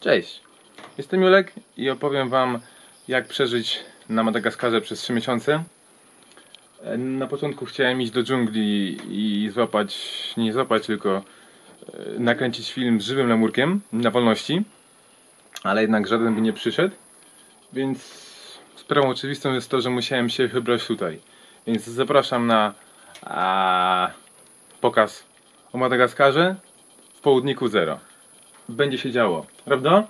Cześć, jestem Julek i opowiem Wam jak przeżyć na Madagaskarze przez 3 miesiące. Na początku chciałem iść do dżungli i złapać, nie złapać, tylko e, nakręcić film z żywym lemurkiem na wolności, ale jednak żaden by nie przyszedł, więc sprawą oczywistą jest to, że musiałem się wybrać tutaj. Więc zapraszam na a, pokaz o Madagaskarze w południku zero będzie się działo, prawda?